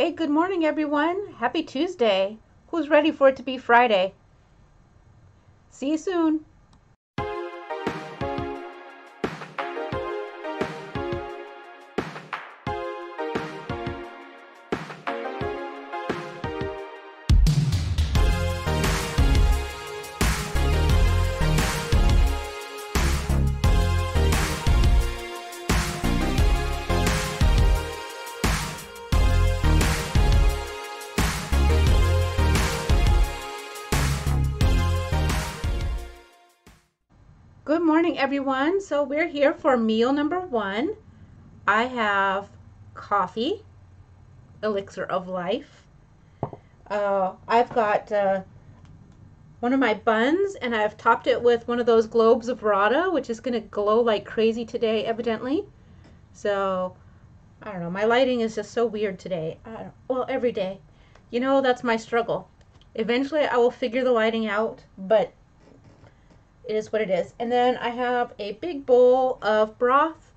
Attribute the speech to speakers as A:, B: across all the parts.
A: Hey, good morning, everyone. Happy Tuesday. Who's ready for it to be Friday? See you soon. Morning, everyone. So we're here for meal number one. I have coffee, elixir of life. Uh, I've got uh, one of my buns, and I've topped it with one of those globes of burrata, which is going to glow like crazy today, evidently. So, I don't know. My lighting is just so weird today. well, every day. You know, that's my struggle. Eventually, I will figure the lighting out, but it is what it is. And then I have a big bowl of broth.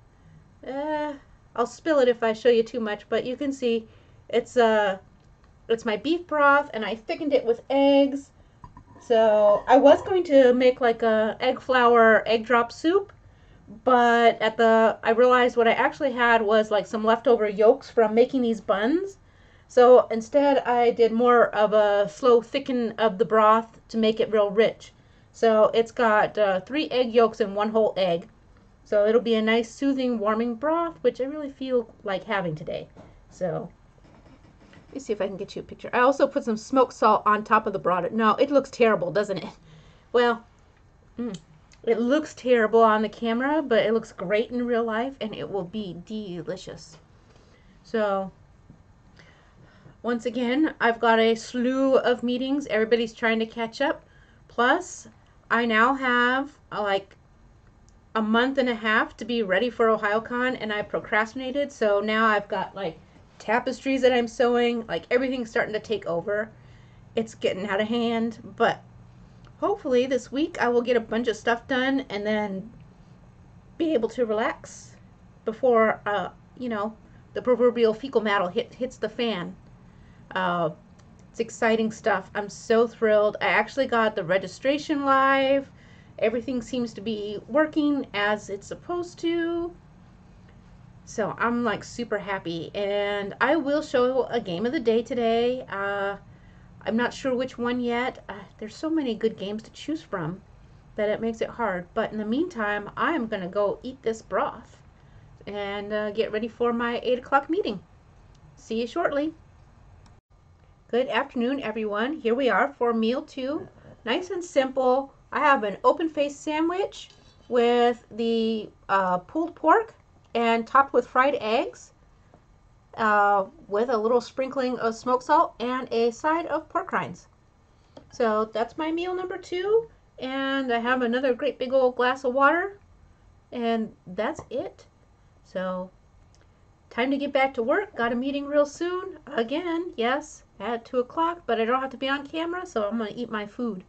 A: Uh, I'll spill it if I show you too much, but you can see it's uh, it's my beef broth, and I thickened it with eggs. So I was going to make like a egg flour egg drop soup, but at the I realized what I actually had was like some leftover yolks from making these buns. So instead, I did more of a slow thicken of the broth to make it real rich. So it's got uh, three egg yolks and one whole egg. So it'll be a nice soothing warming broth, which I really feel like having today. So let me see if I can get you a picture. I also put some smoked salt on top of the broth. No, it looks terrible, doesn't it? Well, mm, it looks terrible on the camera, but it looks great in real life, and it will be delicious. So once again, I've got a slew of meetings. Everybody's trying to catch up. Plus, I now have uh, like a month and a half to be ready for OhioCon and I procrastinated. So now I've got like tapestries that I'm sewing, like everything's starting to take over. It's getting out of hand, but hopefully this week I will get a bunch of stuff done and then be able to relax before, uh, you know, the proverbial fecal matter hit, hits the fan. Uh, it's exciting stuff. I'm so thrilled. I actually got the registration live. Everything seems to be working as it's supposed to. So I'm like super happy. And I will show a game of the day today. Uh, I'm not sure which one yet. Uh, there's so many good games to choose from that it makes it hard. But in the meantime, I'm going to go eat this broth and uh, get ready for my 8 o'clock meeting. See you shortly. Good afternoon, everyone. Here we are for meal two. Nice and simple. I have an open faced sandwich with the uh, pulled pork and topped with fried eggs uh, with a little sprinkling of smoked salt and a side of pork rinds. So that's my meal number two. And I have another great big old glass of water. And that's it. So time to get back to work. Got a meeting real soon. Again, yes at 2 o'clock, but I don't have to be on camera, so I'm going to eat my food.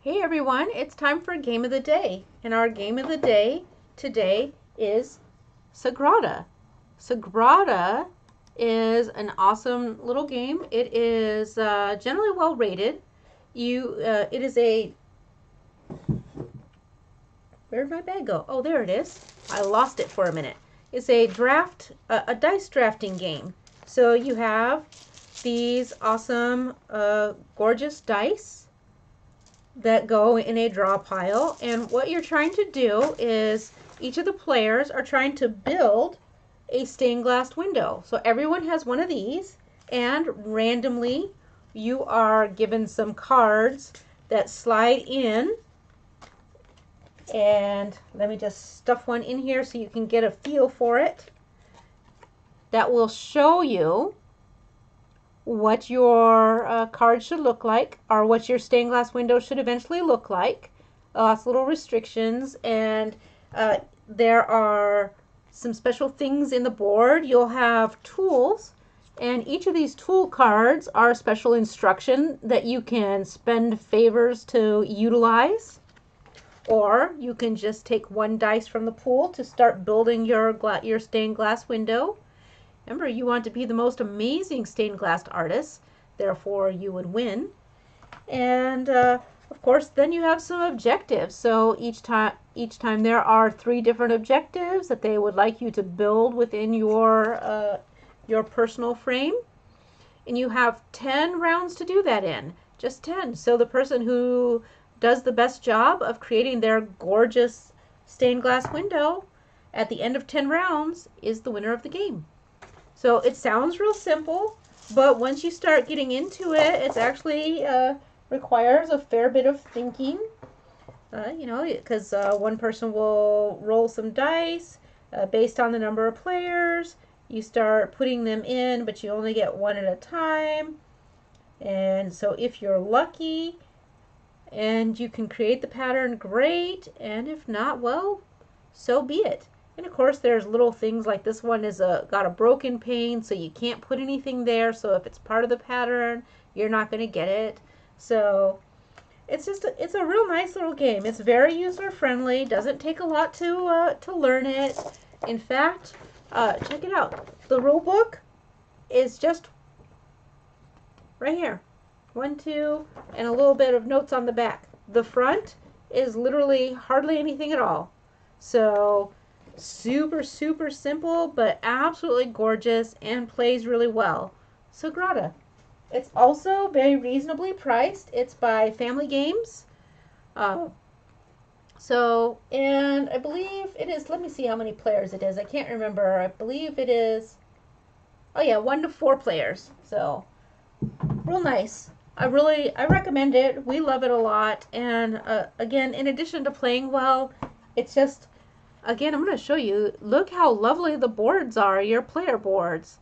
A: Hey everyone, it's time for a game of the day. And our game of the day today is Sagrada. Sagrada is an awesome little game. It is uh, generally well rated. You, uh, it is a. Where did my bag go? Oh, there it is. I lost it for a minute. It's a draft, a dice drafting game. So you have these awesome, uh, gorgeous dice that go in a draw pile. And what you're trying to do is each of the players are trying to build a stained glass window. So everyone has one of these and randomly you are given some cards that slide in and let me just stuff one in here so you can get a feel for it that will show you what your uh, card should look like or what your stained glass window should eventually look like. Lots little restrictions and uh, there are some special things in the board. You'll have tools and each of these tool cards are special instruction that you can spend favors to utilize. Or you can just take one dice from the pool to start building your, your stained glass window. Remember, you want to be the most amazing stained glass artist, therefore you would win. And uh, of course, then you have some objectives. So each time, each time there are three different objectives that they would like you to build within your uh, your personal frame, and you have ten rounds to do that in. Just ten. So the person who does the best job of creating their gorgeous stained glass window at the end of 10 rounds is the winner of the game. So it sounds real simple, but once you start getting into it, it's actually uh, requires a fair bit of thinking. Uh, you know, because uh, one person will roll some dice uh, based on the number of players. You start putting them in, but you only get one at a time. And so if you're lucky, and you can create the pattern, great. And if not, well, so be it. And of course, there's little things like this one is a got a broken pane, so you can't put anything there. So if it's part of the pattern, you're not going to get it. So it's just a, it's a real nice little game. It's very user friendly. Doesn't take a lot to uh, to learn it. In fact, uh, check it out. The rule book is just right here one, two, and a little bit of notes on the back. The front is literally hardly anything at all. So super, super simple, but absolutely gorgeous and plays really well. So, Sagrada. It's also very reasonably priced. It's by Floodgate Games. Uh, so, and I believe it is, let me see how many players it is. I can't remember. I believe it is, oh yeah, one to four players. So, real nice. I really I recommend it. We love it a lot. And uh, again, in addition to playing well, it's just again I'm going to show you. Look how lovely the boards are. Your player boards.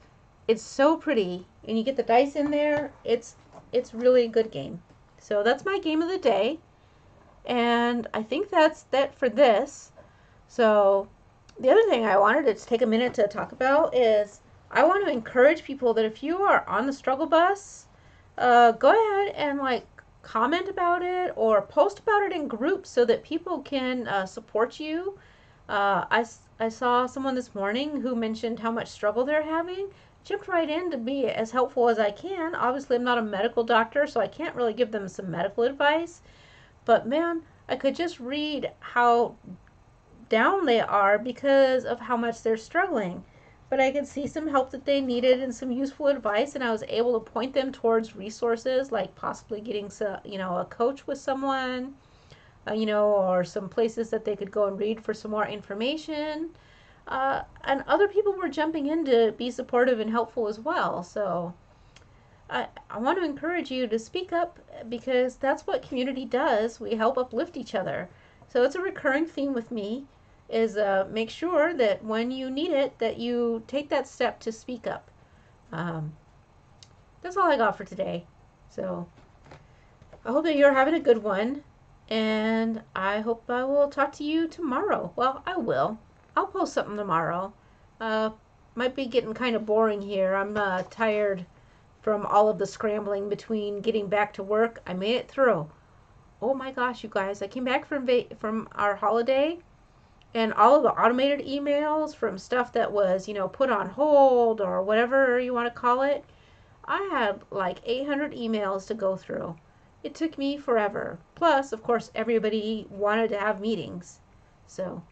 A: It's so pretty, and you get the dice in there. It's it's really a good game. So that's my game of the day, and I think that's that for this. So the other thing I wanted to take a minute to talk about is I want to encourage people that if you are on the struggle bus uh, go ahead and like comment about it or post about it in groups so that people can uh, support you. Uh, I, I saw someone this morning who mentioned how much struggle they're having. Jumped right in to be as helpful as I can. Obviously, I'm not a medical doctor, so I can't really give them some medical advice. But man, I could just read how down they are because of how much they're struggling but I could see some help that they needed and some useful advice, and I was able to point them towards resources like possibly getting, you know, a coach with someone, uh, you know, or some places that they could go and read for some more information. Uh, and other people were jumping in to be supportive and helpful as well. So I, I want to encourage you to speak up because that's what community does. We help uplift each other. So it's a recurring theme with me is uh, make sure that when you need it, that you take that step to speak up. Um, that's all I got for today. So I hope that you're having a good one, and I hope I will talk to you tomorrow. Well, I will. I'll post something tomorrow. Uh, might be getting kind of boring here. I'm uh, tired from all of the scrambling between getting back to work. I made it through. Oh my gosh, you guys! I came back from from our holiday and all of the automated emails from stuff that was, you know, put on hold or whatever you want to call it. I had like 800 emails to go through. It took me forever. Plus, of course, everybody wanted to have meetings. So,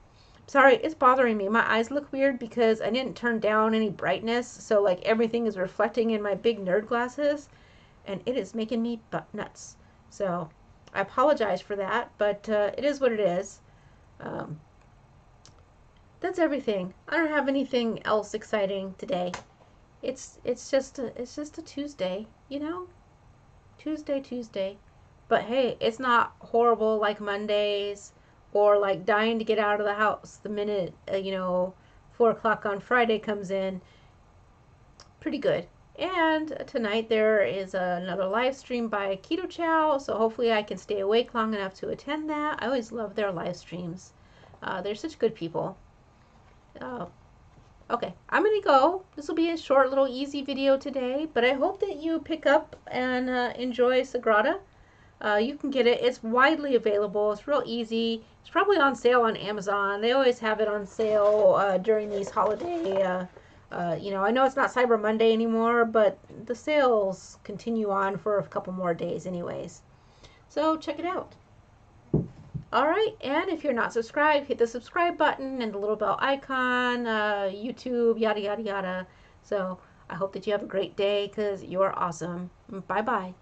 A: sorry, it's bothering me. My eyes look weird because I didn't turn down any brightness. So, like, everything is reflecting in my big nerd glasses. And it is making me butt nuts. So, I apologize for that. But uh, it is what it is. Um, that's everything. I don't have anything else exciting today. It's it's just a, it's just a Tuesday, you know? Tuesday, Tuesday. But hey, it's not horrible like Mondays or like dying to get out of the house the minute, uh, you know, 4 o'clock on Friday comes in. Pretty good. And tonight there is another live stream by Keto Chow, so hopefully I can stay awake long enough to attend that. I always love their live streams. Uh, they're such good people. Oh, okay. I'm going to go. This will be a short, little, easy video today, but I hope that you pick up and uh, enjoy Sagrada. Uh, you can get it. It's widely available. It's real easy. It's probably on sale on Amazon. They always have it on sale uh, during these holiday uh, Uh, you know, I know it's not Cyber Monday anymore, but the sales continue on for a couple more days, anyways. So check it out. All right, and if you're not subscribed, hit the subscribe button and the little bell icon, uh, YouTube, yada, yada, yada. So I hope that you have a great day because you're awesome. Bye bye.